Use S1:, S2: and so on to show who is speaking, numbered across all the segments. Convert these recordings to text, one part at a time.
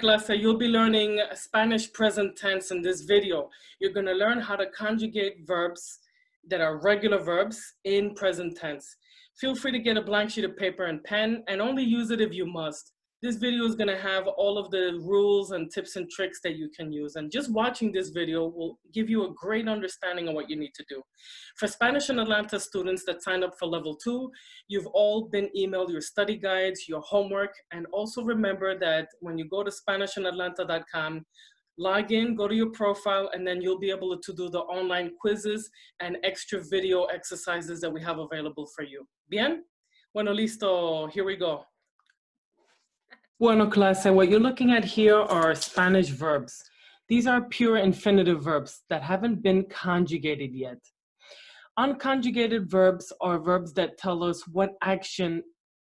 S1: Clase, you'll be learning Spanish present tense in this video. You're gonna learn how to conjugate verbs that are regular verbs in present tense. Feel free to get a blank sheet of paper and pen and only use it if you must. This video is gonna have all of the rules and tips and tricks that you can use. And just watching this video will give you a great understanding of what you need to do. For Spanish in Atlanta students that signed up for level two, you've all been emailed your study guides, your homework, and also remember that when you go to SpanishInAtlanta.com, log in, go to your profile, and then you'll be able to do the online quizzes and extra video exercises that we have available for you. Bien? Bueno, listo, here we go. Bueno, clase, what you're looking at here are Spanish verbs. These are pure infinitive verbs that haven't been conjugated yet. Unconjugated verbs are verbs that tell us what action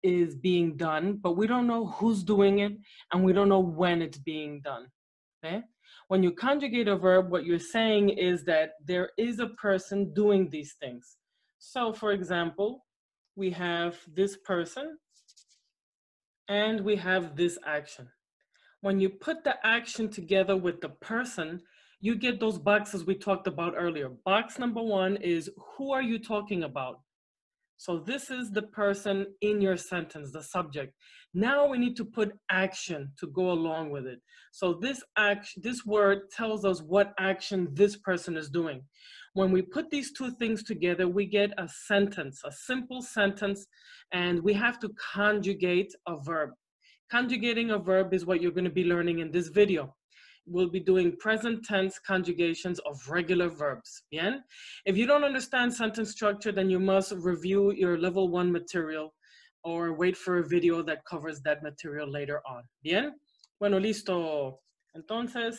S1: is being done, but we don't know who's doing it and we don't know when it's being done. Okay? When you conjugate a verb, what you're saying is that there is a person doing these things. So, for example, we have this person and we have this action. When you put the action together with the person, you get those boxes we talked about earlier. Box number one is who are you talking about? So this is the person in your sentence, the subject. Now we need to put action to go along with it. So this action, this word tells us what action this person is doing. When we put these two things together, we get a sentence, a simple sentence, and we have to conjugate a verb. Conjugating a verb is what you're gonna be learning in this video. We'll be doing present tense conjugations of regular verbs, bien? If you don't understand sentence structure, then you must review your level one material or wait for a video that covers that material later on, bien? Bueno, listo. Entonces,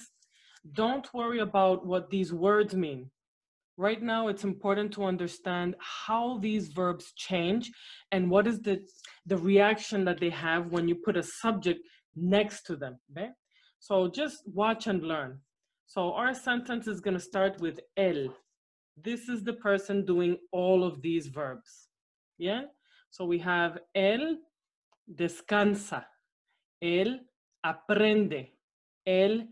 S1: don't worry about what these words mean. Right now, it's important to understand how these verbs change and what is the, the reaction that they have when you put a subject next to them. Okay? So just watch and learn. So our sentence is going to start with él. This is the person doing all of these verbs. Yeah? So we have él descansa. Él aprende. Él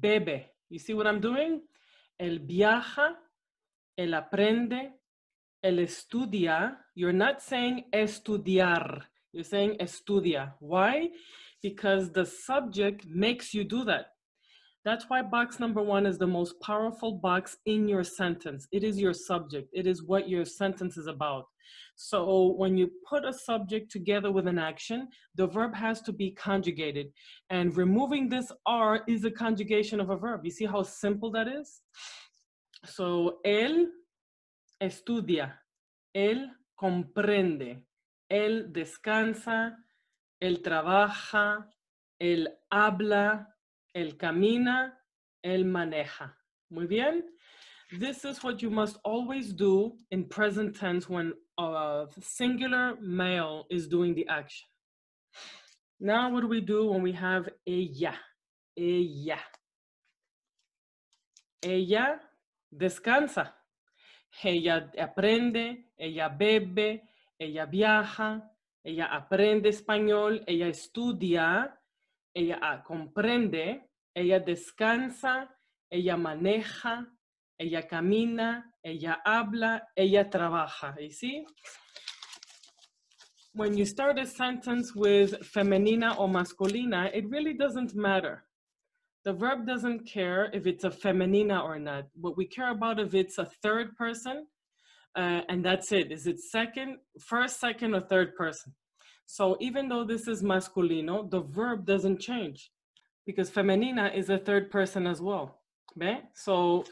S1: bebe. You see what I'm doing? Él viaja el aprende, el estudia, you're not saying estudiar, you're saying estudia. Why? Because the subject makes you do that. That's why box number one is the most powerful box in your sentence. It is your subject. It is what your sentence is about. So when you put a subject together with an action, the verb has to be conjugated. And removing this R is a conjugation of a verb. You see how simple that is? So, él estudia, él comprende, él descansa, él trabaja, él habla, él camina, él maneja. Muy bien. This is what you must always do in present tense when a singular male is doing the action. Now, what do we do when we have ella? Ella. Ella descansa. Ella aprende, ella bebe, ella viaja, ella aprende español, ella estudia, ella ah, comprende, ella descansa, ella maneja, ella camina, ella habla, ella trabaja. You see? When you start a sentence with femenina or masculina, it really doesn't matter. The verb doesn't care if it's a femenina or not. What we care about if it's a third person, uh, and that's it. Is it second, first, second, or third person? So even though this is masculino, the verb doesn't change because femenina is a third person as well. Okay? So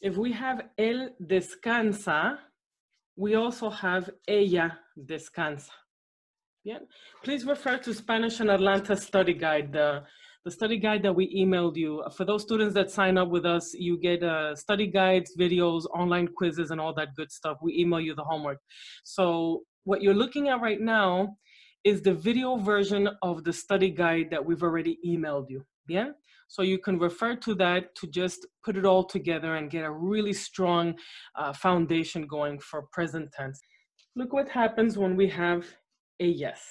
S1: if we have él descansa, we also have ella descansa. Yeah. Please refer to Spanish in Atlanta study guide, the the study guide that we emailed you. For those students that sign up with us, you get uh, study guides, videos, online quizzes, and all that good stuff. We email you the homework. So what you're looking at right now is the video version of the study guide that we've already emailed you. Yeah? So you can refer to that to just put it all together and get a really strong uh, foundation going for present tense. Look what happens when we have a yes.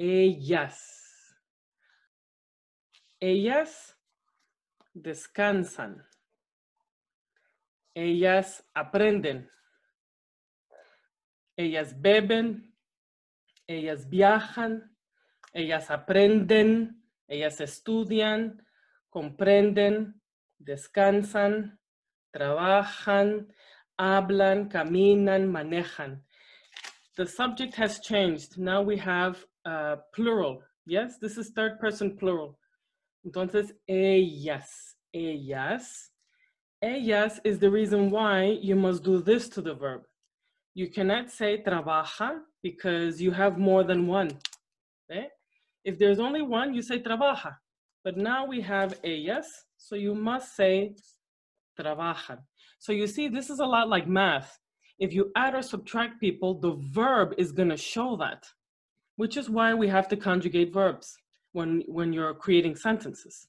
S1: A yes Ellas descansan. Ellas aprenden. Ellas beben. Ellas viajan. Ellas aprenden. Ellas estudian. Comprenden. Descansan. Trabajan. Hablan. Caminan. Manejan. The subject has changed. Now we have uh, plural. Yes, this is third person plural. Entonces, ellas, ellas. Ellas is the reason why you must do this to the verb. You cannot say trabaja because you have more than one. If there's only one, you say trabaja. But now we have ellas, so you must say trabajan. So you see, this is a lot like math. If you add or subtract people, the verb is gonna show that, which is why we have to conjugate verbs when, when you're creating sentences.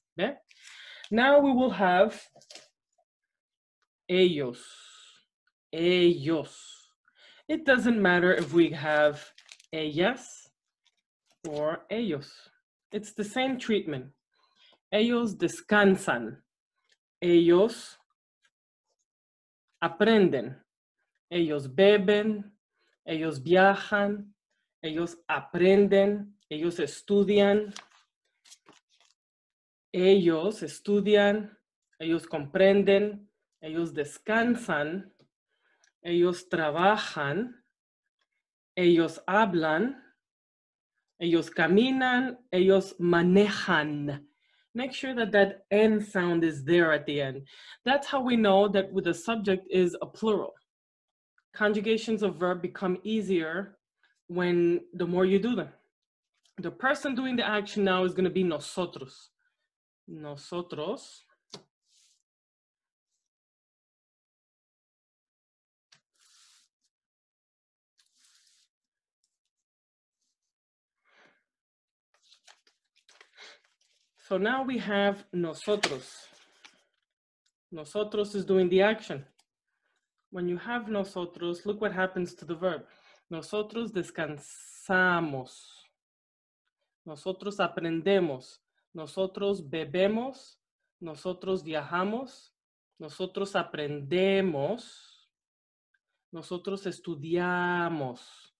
S1: Now we will have ellos, ellos. It doesn't matter if we have ellas or ellos. It's the same treatment. Ellos descansan. Ellos aprenden. Ellos beben. Ellos viajan. Ellos aprenden. Ellos estudian. Ellos estudian, ellos comprenden, ellos descansan, ellos trabajan, ellos hablan, ellos caminan, ellos manejan. Make sure that that N sound is there at the end. That's how we know that with the subject is a plural. Conjugations of verb become easier when the more you do them. The person doing the action now is going to be nosotros nosotros So now we have nosotros. Nosotros is doing the action. When you have nosotros, look what happens to the verb. Nosotros descansamos. Nosotros aprendemos. Nosotros bebemos, nosotros viajamos, nosotros aprendemos, nosotros estudiamos,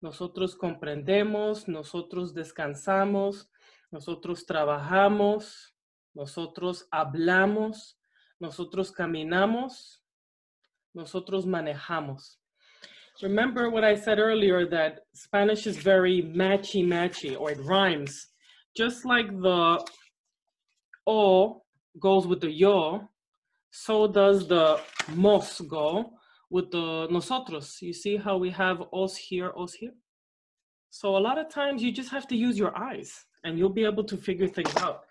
S1: nosotros comprendemos, nosotros descansamos, nosotros trabajamos, nosotros hablamos, nosotros caminamos, nosotros manejamos. Remember what I said earlier that Spanish is very matchy matchy or it rhymes. Just like the O goes with the yo, so does the mos go with the nosotros. You see how we have os here, os here? So a lot of times you just have to use your eyes and you'll be able to figure things out.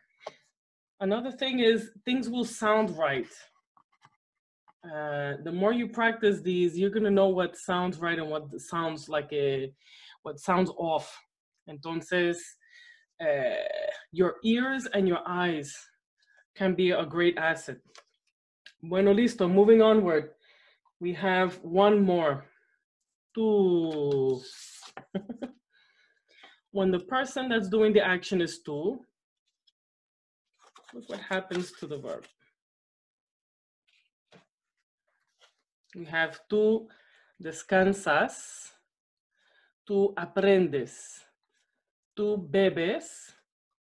S1: Another thing is things will sound right. Uh, the more you practice these, you're gonna know what sounds right and what sounds like a, what sounds off. Entonces, uh, your ears and your eyes can be a great asset. Bueno, listo, moving onward. We have one more. Tú. when the person that's doing the action is tú, look what happens to the verb. We have tú descansas, tú aprendes, tú bebes,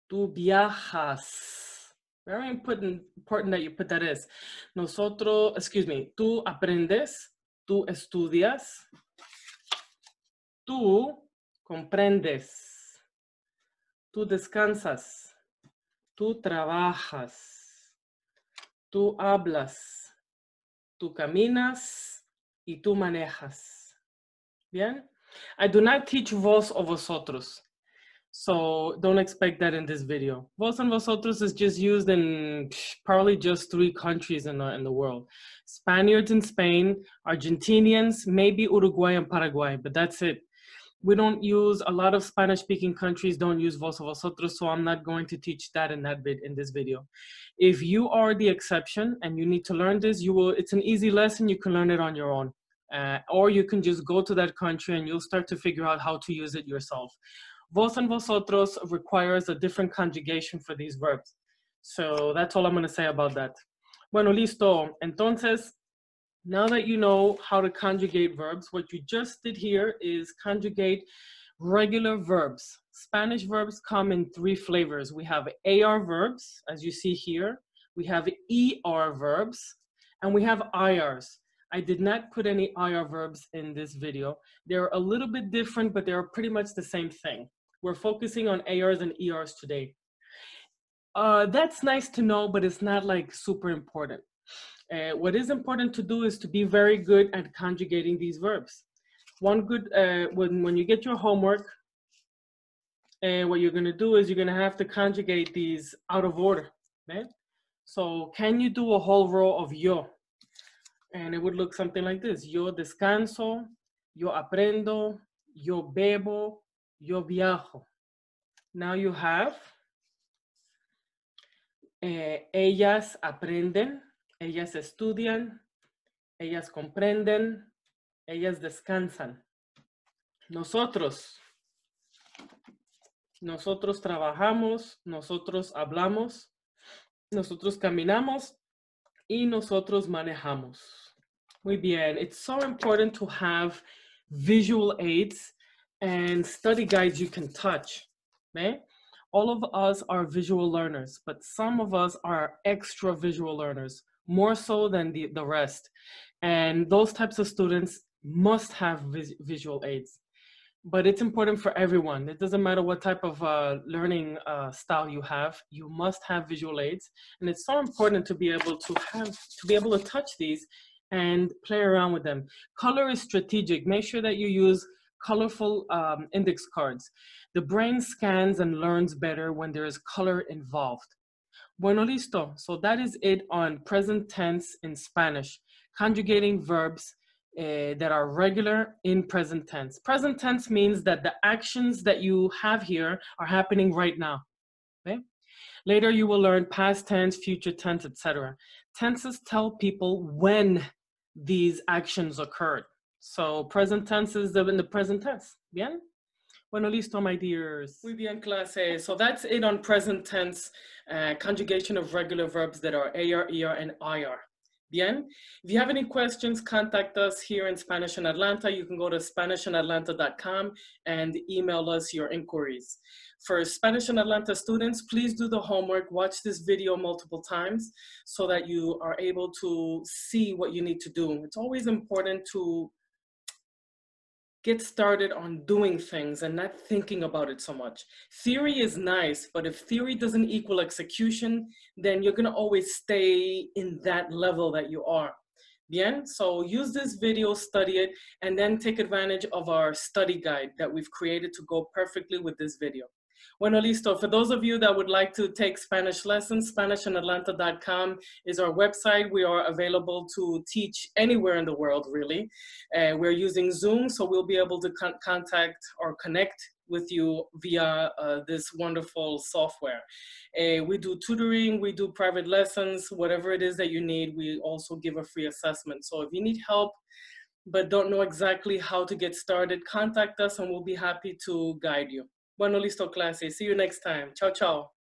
S1: tú viajas. Very important, important that you put that is. Nosotros, excuse me, tú aprendes, tú estudias, tú comprendes, tú descansas, tú trabajas, tú hablas, tú caminas y tú manejas. Bien? I do not teach vos o vosotros. So don't expect that in this video. Vos and vosotros is just used in probably just three countries in the, in the world. Spaniards in Spain, Argentinians, maybe Uruguay and Paraguay, but that's it. We don't use, a lot of Spanish speaking countries don't use vos or vosotros, so I'm not going to teach that in that bit in this video. If you are the exception and you need to learn this, you will, it's an easy lesson, you can learn it on your own. Uh, or you can just go to that country and you'll start to figure out how to use it yourself. Vos and vosotros requires a different conjugation for these verbs. So that's all I'm gonna say about that. Bueno, listo. Entonces, now that you know how to conjugate verbs, what you just did here is conjugate regular verbs. Spanish verbs come in three flavors. We have AR verbs, as you see here. We have ER verbs, and we have IRs. I did not put any IR verbs in this video. They're a little bit different, but they're pretty much the same thing. We're focusing on ARs and ERs today. Uh, that's nice to know, but it's not like super important. Uh, what is important to do is to be very good at conjugating these verbs. One good, uh, when, when you get your homework, and uh, what you're gonna do is you're gonna have to conjugate these out of order, right? So can you do a whole row of yo? And it would look something like this. Yo descanso, yo aprendo, yo bebo, yo viajo. Now you have eh, ellas aprenden, ellas estudian, ellas comprenden, ellas descansan. Nosotros, nosotros trabajamos, nosotros hablamos, nosotros caminamos y nosotros manejamos. Muy bien. It's so important to have visual aids and study guides you can touch. All of us are visual learners, but some of us are extra visual learners, more so than the, the rest. And those types of students must have vis visual aids. But it's important for everyone. It doesn't matter what type of uh, learning uh, style you have, you must have visual aids. And it's so important to be able to have, to be able to touch these and play around with them. Color is strategic. Make sure that you use colorful um, index cards. The brain scans and learns better when there is color involved. Bueno, listo. So that is it on present tense in Spanish, conjugating verbs uh, that are regular in present tense. Present tense means that the actions that you have here are happening right now. Okay? Later you will learn past tense, future tense, etc. Tenses tell people when these actions occurred. So present tense is the, in the present tense. Bien? Bueno, listo, my dears.
S2: Muy bien, clase. So that's it on present tense, uh, conjugation of regular verbs that are AR, ER, and IR. Bien. If you have any questions, contact us here in Spanish in Atlanta. You can go to SpanishInAtlanta.com and email us your inquiries. For Spanish in Atlanta students, please do the homework, watch this video multiple times so that you are able to see what you need to do. It's always important to get started on doing things and not thinking about it so much. Theory is nice, but if theory doesn't equal execution, then you're gonna always stay in that level that you are. Bien, so use this video, study it, and then take advantage of our study guide that we've created to go perfectly with this video. Bueno, listo. For those of you that would like to take Spanish lessons, SpanishinAtlanta.com is our website. We are available to teach anywhere in the world, really. Uh, we're using Zoom, so we'll be able to con contact or connect with you via uh, this wonderful software. Uh, we do tutoring, we do private lessons, whatever it is that you need, we also give a free assessment. So if you need help, but don't know exactly how to get started, contact us and we'll be happy to guide you. Bueno, listo, clase. See you next time. Ciao, ciao.